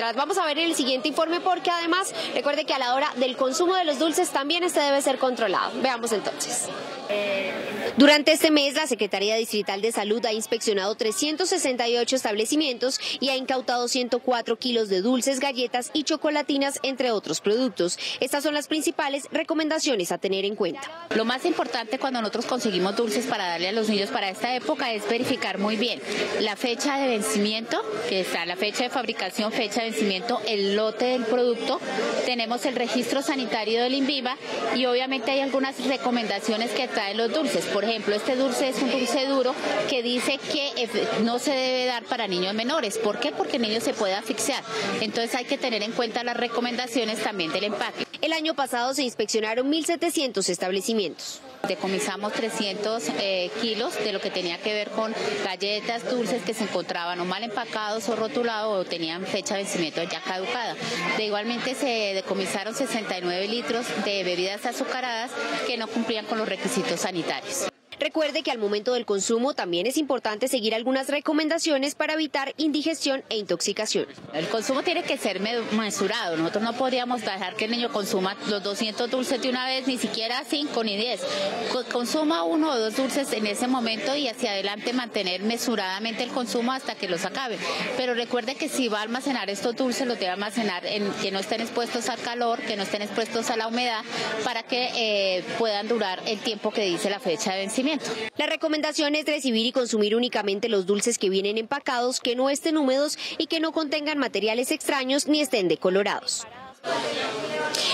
Vamos a ver el siguiente informe porque además recuerde que a la hora del consumo de los dulces también este debe ser controlado. Veamos entonces. Durante este mes, la Secretaría Distrital de Salud ha inspeccionado 368 establecimientos y ha incautado 104 kilos de dulces, galletas y chocolatinas, entre otros productos. Estas son las principales recomendaciones a tener en cuenta. Lo más importante cuando nosotros conseguimos dulces para darle a los niños para esta época es verificar muy bien la fecha de vencimiento, que está la fecha de fabricación, fecha de vencimiento, el lote del producto, tenemos el registro sanitario del INVIVA y obviamente hay algunas recomendaciones que traen los dulces. Por ejemplo, este dulce es un dulce duro que dice que no se debe dar para niños menores. ¿Por qué? Porque el niño se puede asfixiar. Entonces hay que tener en cuenta las recomendaciones también del empaque. El año pasado se inspeccionaron 1.700 establecimientos. Decomisamos 300 eh, kilos de lo que tenía que ver con galletas, dulces que se encontraban o mal empacados o rotulados o tenían fecha de vencimiento ya caducada. De igualmente se decomisaron 69 litros de bebidas azucaradas que no cumplían con los requisitos sanitarios. Recuerde que al momento del consumo también es importante seguir algunas recomendaciones para evitar indigestión e intoxicación. El consumo tiene que ser mesurado. Nosotros no podríamos dejar que el niño consuma los 200 dulces de una vez, ni siquiera 5 ni 10. Consuma uno o dos dulces en ese momento y hacia adelante mantener mesuradamente el consumo hasta que los acabe. Pero recuerde que si va a almacenar estos dulces, los debe almacenar en que no estén expuestos al calor, que no estén expuestos a la humedad, para que eh, puedan durar el tiempo que dice la fecha de vencimiento. La recomendación es recibir y consumir únicamente los dulces que vienen empacados, que no estén húmedos y que no contengan materiales extraños ni estén decolorados.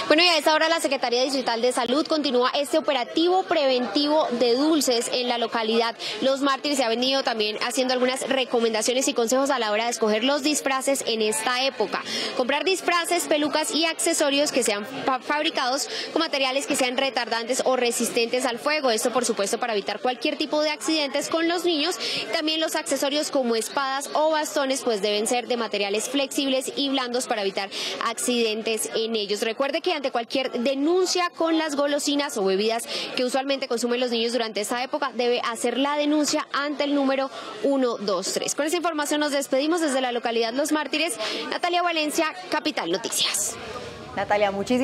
Bueno, y a esta hora la Secretaría Distrital de Salud continúa este operativo preventivo de dulces en la localidad Los Mártires. Se ha venido también haciendo algunas recomendaciones y consejos a la hora de escoger los disfraces en esta época. Comprar disfraces, pelucas y accesorios que sean fabricados con materiales que sean retardantes o resistentes al fuego. Esto, por supuesto, para evitar cualquier tipo de accidentes con los niños. También los accesorios como espadas o bastones, pues deben ser de materiales flexibles y blandos para evitar accidentes en ellos. Recuerde que ante cualquier denuncia con las golosinas o bebidas que usualmente consumen los niños durante esta época, debe hacer la denuncia ante el número 123. Con esa información nos despedimos desde la localidad Los Mártires. Natalia Valencia, Capital Noticias. Natalia, muchísimas